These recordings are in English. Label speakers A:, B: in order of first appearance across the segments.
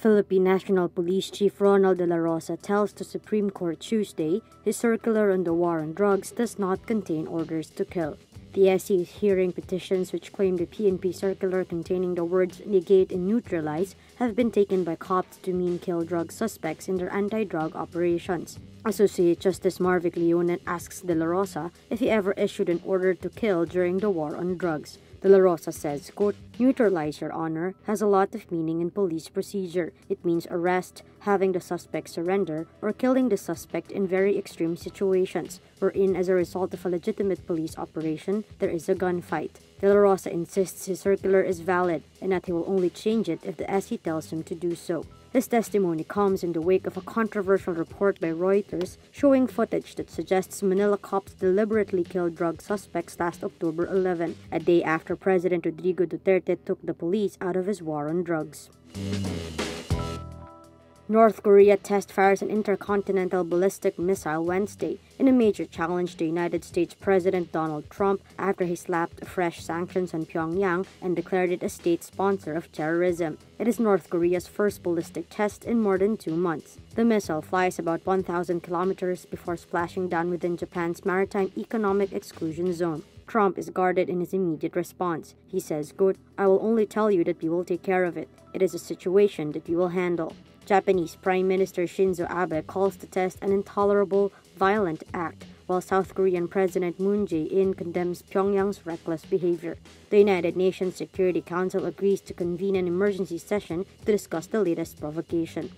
A: Philippine National Police Chief Ronald De La Rosa tells the Supreme Court Tuesday his circular on the war on drugs does not contain orders to kill. The SC is hearing petitions which claim the PNP circular containing the words negate and neutralize have been taken by cops to mean kill drug suspects in their anti-drug operations. Associate Justice Marvic Leonen asks De La Rosa if he ever issued an order to kill during the war on drugs. De La Rosa says, quote, Neutralize, Your Honor, has a lot of meaning in police procedure. It means arrest, having the suspect surrender, or killing the suspect in very extreme situations, wherein as a result of a legitimate police operation, there is a gunfight. De La Rosa insists his circular is valid and that he will only change it if the SC tells him to do so. His testimony comes in the wake of a controversial report by Reuters showing footage that suggests Manila cops deliberately killed drug suspects last October 11, a day after President Rodrigo Duterte took the police out of his war on drugs. North Korea test fires an intercontinental ballistic missile Wednesday in a major challenge to United States President Donald Trump after he slapped fresh sanctions on Pyongyang and declared it a state sponsor of terrorism. It is North Korea's first ballistic test in more than two months. The missile flies about 1,000 kilometers before splashing down within Japan's maritime economic exclusion zone. Trump is guarded in his immediate response. He says, Good, I will only tell you that we will take care of it. It is a situation that we will handle. Japanese Prime Minister Shinzo Abe calls the test an intolerable, violent act, while South Korean President Moon Jae-in condemns Pyongyang's reckless behavior. The United Nations Security Council agrees to convene an emergency session to discuss the latest provocation.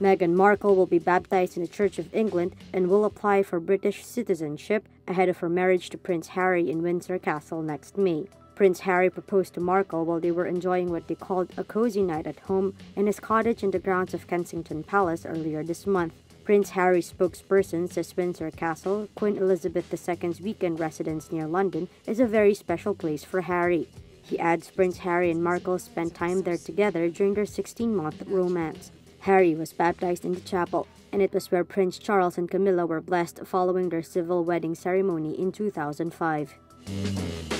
A: Meghan Markle will be baptized in the Church of England and will apply for British citizenship ahead of her marriage to Prince Harry in Windsor Castle next May. Prince Harry proposed to Markle while they were enjoying what they called a cozy night at home in his cottage in the grounds of Kensington Palace earlier this month. Prince Harry's spokesperson says Windsor Castle, Queen Elizabeth II's weekend residence near London, is a very special place for Harry. He adds Prince Harry and Markle spent time there together during their 16 month romance. Harry was baptized in the chapel, and it was where Prince Charles and Camilla were blessed following their civil wedding ceremony in 2005.